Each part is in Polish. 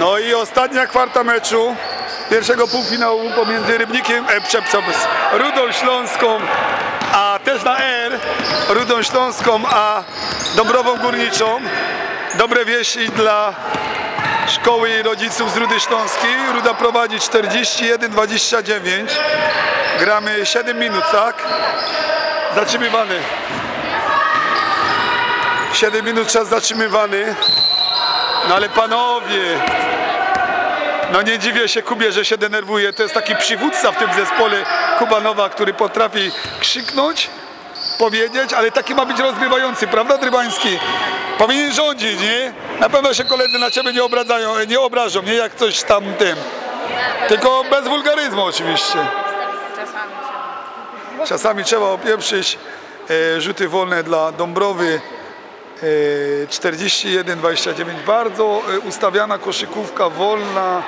No i ostatnia kwarta meczu pierwszego półfinału pomiędzy Rybnikiem, e, przepraszam, Rudą Śląską, a też na R, Rudą Śląską, a Dąbrową Górniczą. Dobre wieści dla szkoły i rodziców z Rudy Śląskiej. Ruda prowadzi 41-29. Gramy 7 minut, tak? Zatrzymywany. 7 minut czas zatrzymywany. No ale panowie, no nie dziwię się Kubie, że się denerwuje. To jest taki przywódca w tym zespole Kubanowa, który potrafi krzyknąć, powiedzieć, ale taki ma być rozgrywający, prawda Drybański? Powinien rządzić, nie? Na pewno się koledzy na ciebie nie obrażają, nie obrażą, nie jak coś tam tym. Tylko bez wulgaryzmu oczywiście. Czasami trzeba. Czasami trzeba opieprzyć e, rzuty wolne dla Dąbrowy. E, 41-29. Bardzo e, ustawiana koszykówka wolna.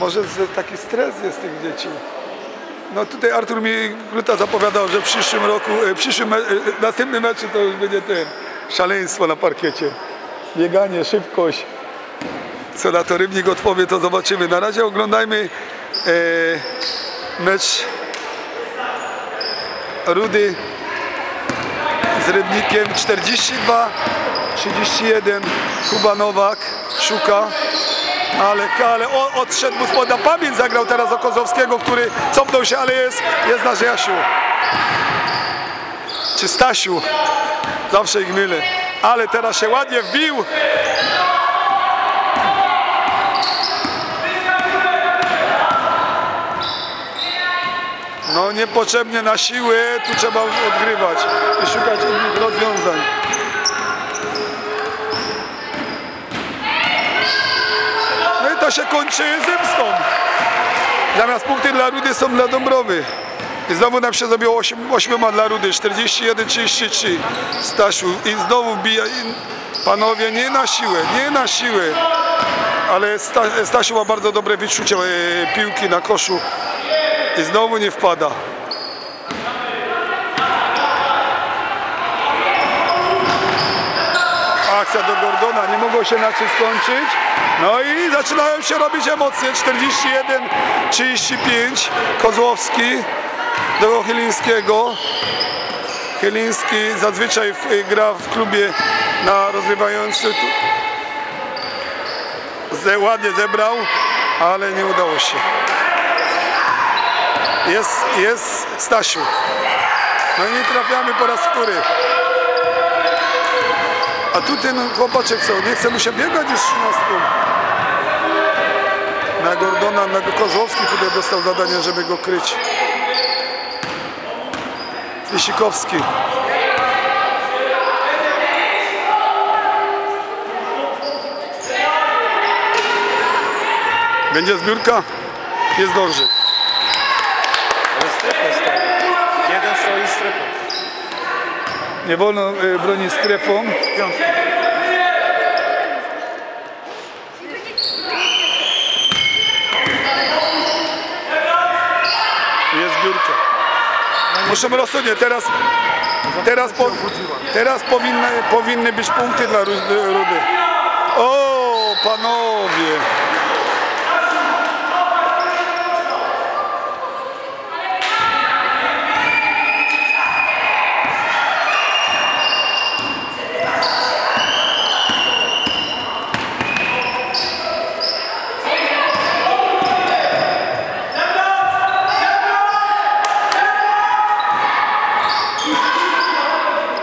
Może taki stres jest tych dzieci. No tutaj Artur mi Gruta zapowiadał, że w przyszłym roku, e, przyszłym, e, następnym meczu to już będzie ten szaleństwo na parkiecie. Bieganie, szybkość. Co na to Rybnik odpowie, to zobaczymy. Na razie oglądajmy e, mecz Rudy z Rybnikiem. 42 31 Kuba Nowak szuka. Ale, ale o, odszedł mu spod pamięć zagrał teraz o Kozowskiego, który cofnął się, ale jest, jest nasz Jasiu czy Stasiu? Zawsze ich mylę. Ale teraz się ładnie wbił No niepotrzebnie na siłę, tu trzeba odgrywać i szukać innych rozwiązań. No i to się kończy zemstą. Zamiast punkty dla Rudy są dla Dąbrowy. I znowu nam się zrobiło 8, 8 dla Rudy, 41-33 Stasiu i znowu wbija. I panowie, nie na siłę, nie na siłę. Ale Sta, Stasiu ma bardzo dobre wyczucie e, piłki na koszu i znowu nie wpada. Akcja do Gordona, nie mogło się na czym skończyć. No i zaczynają się robić emocje. 41-35 Kozłowski do Chylińskiego. Chyliński zazwyczaj w, gra w klubie na Ze, ładnie zebrał, ale nie udało się. Jest, jest Stasiu. No i nie trafiamy po raz wtóry. A tu ten chłopaczek co, nie chce mu się biegać już z 13. Na Gordona, na Kozłowski, który dostał zadanie, żeby go kryć. Lisikowski. Będzie zbiórka? Jest dobrze. Strefę stoi. Jeden stoi strefą. Nie wolno y, bronić strefą. Piątki. Jest zbiórka. Muszę rozsądnie, teraz, teraz, po, teraz powinny, powinny być punkty dla Ru- Rudy. O, panowie.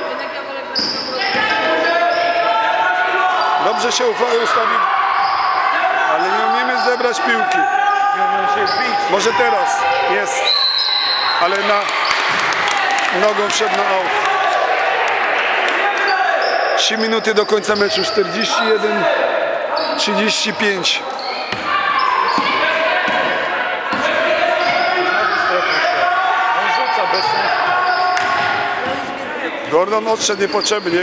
Jednak ja wolę grać na Dobrze się ustawił, ale nie umiemy zebrać piłki. Może teraz jest, ale na nogą wszedł na aut. 3 minuty do końca meczu, 41 35. Znowu strefą stoi. On rzuca bez sensu. Gordon odszedł niepotrzebnie.